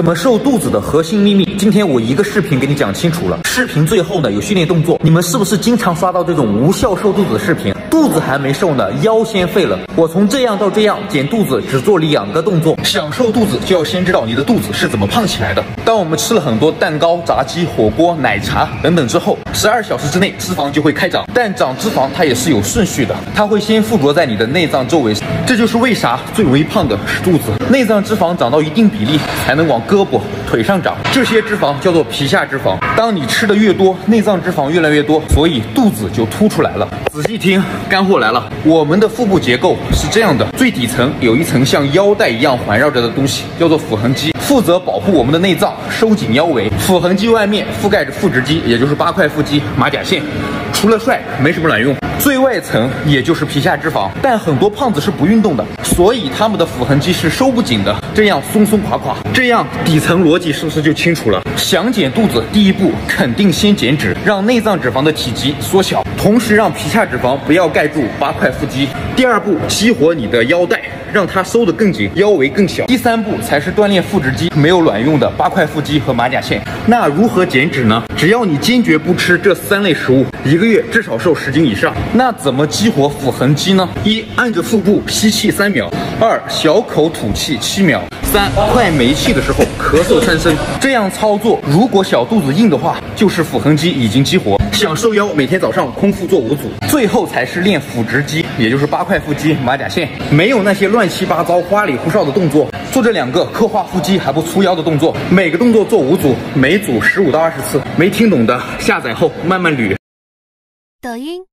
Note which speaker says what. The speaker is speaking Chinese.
Speaker 1: 怎么瘦肚子的核心秘密，今天我一个视频给你讲清楚了。视频最后呢有训练动作，你们是不是经常刷到这种无效瘦肚子的视频？肚子还没瘦呢，腰先废了。我从这样到这样减肚子，只做两个动作。想瘦肚子，就要先知道你的肚子是怎么胖起来的。当我们吃了很多蛋糕、炸鸡、火锅、奶茶等等之后，十二小时之内脂肪就会开长。但长脂肪它也是有顺序的，它会先附着在你的内脏周围。这就是为啥最容易胖的是肚子。内脏脂肪长到一定比例，才能往胳膊、腿上长。这些脂肪叫做皮下脂肪。当你吃吃的越多，内脏脂肪越来越多，所以肚子就凸出来了。仔细听，干货来了。我们的腹部结构是这样的：最底层有一层像腰带一样环绕着的东西，叫做腹横肌，负责保护我们的内脏，收紧腰围。腹横肌外面覆盖着腹直肌，也就是八块腹肌、马甲线。除了帅，没什么卵用。最外层也就是皮下脂肪，但很多胖子是不运动的，所以他们的腹横肌是收不紧的，这样松松垮垮。这样底层逻辑是不是就清楚了？想减肚子，第一步肯定先减脂，让内脏脂肪的体积缩小，同时让皮下脂肪不要盖住八块腹肌。第二步，激活你的腰带。让它收得更紧，腰围更小。第三步才是锻炼腹直肌，没有卵用的八块腹肌和马甲线。那如何减脂呢？只要你坚决不吃这三类食物，一个月至少瘦十斤以上。那怎么激活腹横肌呢？一，按着腹部吸气三秒；二，小口吐气七秒。三快没气的时候咳嗽三声，这样操作，如果小肚子硬的话，就是腹横肌已经激活。想瘦腰，每天早上空腹做五组，最后才是练腹直肌，也就是八块腹肌、马甲线，没有那些乱七八糟、花里胡哨的动作。做这两个刻画腹肌还不粗腰的动作，每个动作做五组，每组十五到二十次。没听懂的，下载后慢慢捋。抖音。